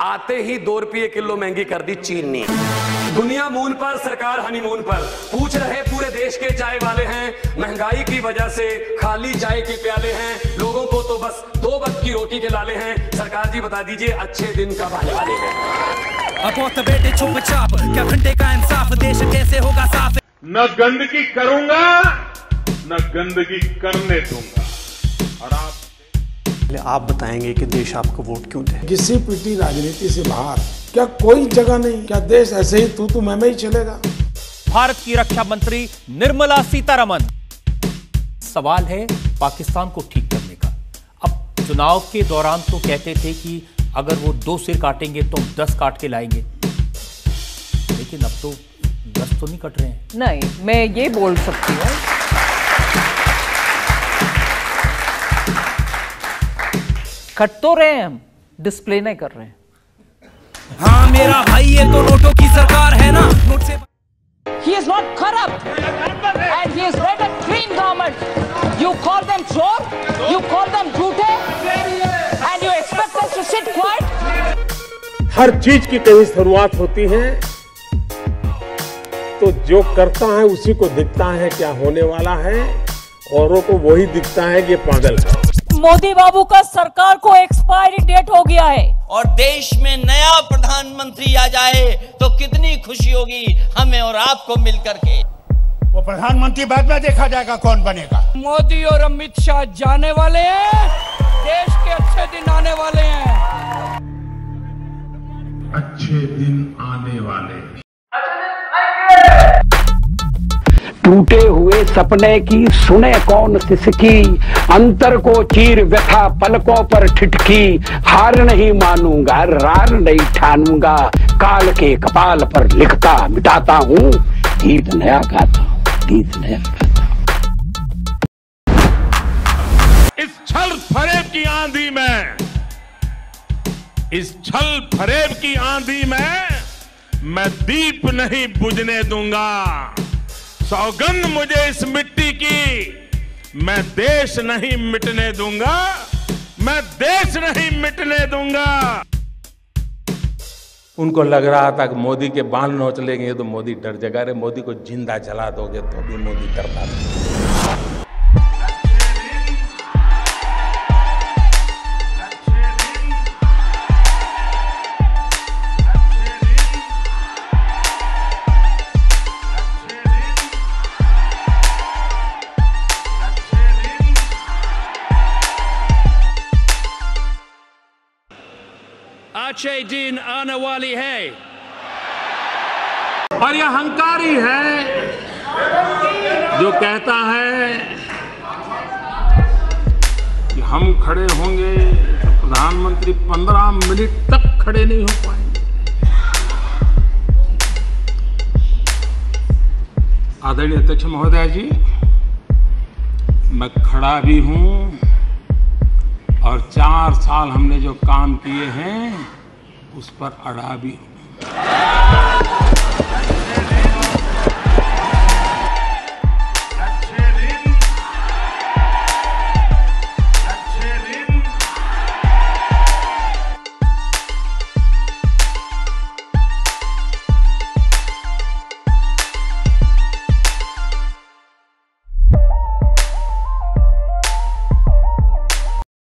आते ही दो रुपये किलो महँगी कर दी चीन। ने दुनिया मून पर सरकार हनीमून पर। पूछ रहे पूरे देश के चाय वाले हैं महँगाई की वजह से खाली चाय के प्याले हैं। लोगों को तो बस दो वक्त की रोटी के लाले हैं। सरकार जी बता दीजिए अच्छे दिन कब आने वाले हैं? बेटे क्या घंटे का इंसाफ देश कैसे होगा साफ़? न गंदगी करूँगा न गंदगी करने दूँगा। और आप आप बताएँगे कि देश आपको वोट क्यों दे? किसी पीटी राजनीति से बाहर क्या कोई जगह नहीं? क्या देश ऐसे ही तू तू मैं मैं ही चलेगा? भारत की रक्षा मंत्री निर्मला सीतारमन सवाल है पाकिस्तान को ठीक करने का। अब चुनाव के दौरान तो कहते थे कि अगर वो दो सिर काटेंगे तो दस काट के लाएँगे। लेकिन अब तो दस तो नहीं कट रहे हैं। नहीं मैं ये बोल सकती हूँ कट तो रहे हैं हम डिस्प्ले नहीं कर रहे हैं। हाँ मेरा भाई ये तो नोटों की सरकार है ना। नोट से he is not corrupt and he is led a clean government you call them चोर यू कॉल देम झूठे and you expect us to sit quiet हर चीज़ की कहीं शुरुआत होती है तो जो करता है उसी को दिखता है क्या होने वाला है। औरों को वही दिखता है कि पागल है। मोदी बाबू का सरकार को एक्सपायरी डेट हो गया है। और देश में नया प्रधानमंत्री आ जाए तो कितनी खुशी होगी हमें और आपको मिलकर के। वो प्रधानमंत्री बाद में देखा जाएगा कौन बनेगा। मोदी और अमित शाह जाने वाले हैं। देश के अच्छे दिन आने वाले हैं। अच्छे दिन आने वाले टूटे हुए सपने की, सुने कौन सिसकी। अंतर को चीर व्यथा, पलकों पर ठिठकी। हार नहीं मानूँगा, रार नहीं ठानूँगा। काल के कपाल पर लिखता, मिटाता हूँ। गीत नया गाता हूँ, गीत नया गाता इस छल फरेब की आंधी में, इस छल फरेब की आंधी में मैं दीप नहीं बुझने दूँगा। सौगंध मुझे इस मिट्टी की। मैं देश नहीं मिटने दूँगा। मैं देश नहीं मिटने दूँगा। उनको लग रहा था कि मोदी के बाल नोच लेंगे तो मोदी डर जगा रहे। मोदी को ज़िंदा जला दोगे तो भी मोदी डरता नहीं अच्छे दिन आने वाली है और यह हंकारी है जो कहता है कि हम खड़े होंगे तो प्रधानमंत्री पंद्रह मिनट तक खड़े नहीं हो पाएँगे। आदरणीय अध्यक्ष महोदय जी, मैं खड़ा भी हूँ और चार साल हमने जो काम किए हैं उस पर अड़ा भी।